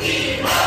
Lima.